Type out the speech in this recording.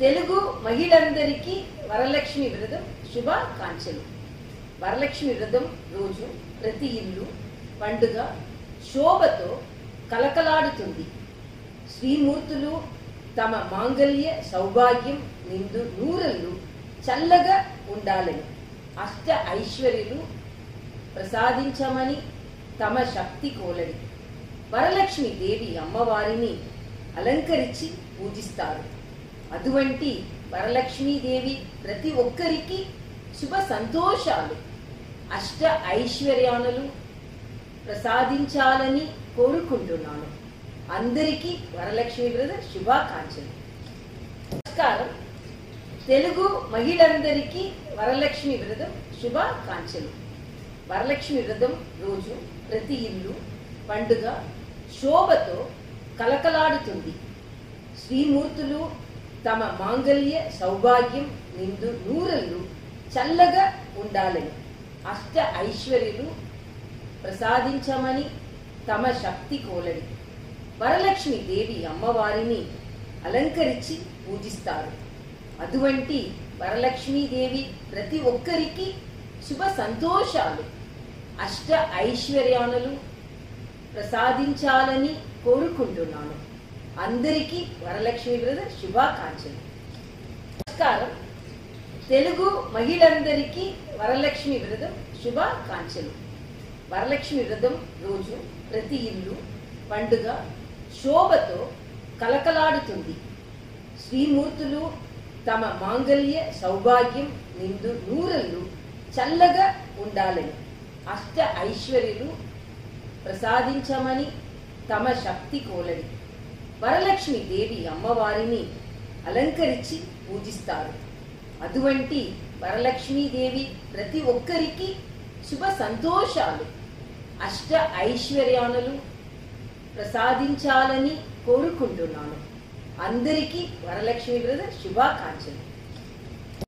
తెలుగు మహిళందరికీ వరలక్ష్మి వ్రతం శుభాకాంక్షలు. వరలక్ష్మి వ్రతం రోజు ప్రతి ఇల్లు పండుగ శోభతో కలకలాడుతుంది. శ్రీమూర్తులు తమ మాంగల్య సౌభాగ్యం నిండు నూరళ్ళు చల్లగా ఉండాలని అష్ట ఐశ్వర్యులు ప్రసాదించమని తమ శక్తి కోలడి వరలక్ష్మి దేవి అమ్మవారిని అలంకరించి పూజిస్తారు. అటువంటి వరలక్ష్మీదేవి ప్రతి ఒక్కరికి శుభ సంతోషాలు అష్ట ఐశ్వర్యాలను ప్రసాదించాలని కోరుకుంటున్నాను. అందరికీ వరలక్ష్మి బ్రదర్ శుభాకాంక్షలు. నమస్కారం. తెలుగు మహిళందరికీ వరలక్ష్మి వ్రతం శుభాకాంక్షలు. వరలక్ష్మి వ్రతం రోజు ప్రతి ఇల్లు పండుగ శోభతో కలకలాడుతుంది. శ్రీమూర్తులు తమ మాంగల్య సౌభాగ్యం నిందు నూరలు చల్లగా ఉండాలని అష్ట ఐశ్వర్యులు ప్రసాదించమని తమ శక్తి కోలడి వరలక్ష్మి దేవి అమ్మవారిని అలంకరించి పూజిస్తారు. అటువంటి వరలక్ష్మీదేవి ప్రతి ఒక్కరికి శుభ సంతోషాలు. అష్ట ఐశ్వర్యానులు ప్రసాదించాలని కోరుకుంటున్నాను. అందరికీ వరలక్ష్మి బ్రదర్ శుభాకాంక్షలు. నమస్కారం. తెలుగు మహిళందరికీ వరలక్ష్మి వ్రతం శుభాకాంక్షలు. వరలక్ష్మి వ్రతం రోజు ప్రతి ఇల్లు పండుగ శోభతో కలకలాడుతుంది. శ్రీమూర్తులు తమ మాంగల్య సౌభాగ్యం నిండు నూరళ్ళు చల్లగా ఉండాలని అష్ట ఐశ్వర్యులు ప్రసాదించమని తమ శక్తి కోలడి వరలక్ష్మి దేవి అమ్మవారిని అలంకరించి పూజిస్తారు. అటువంటి వరలక్ష్మీదేవి ప్రతి ఒక్కరికి శుభ సంతోషాలు అష్ట ఐశ్వర్యానులు ప్రసాదించాలని కోరుకుంటున్నాను. అందరికీ వరలక్ష్మి బ్రదర్ శుభాకాంక్షలు.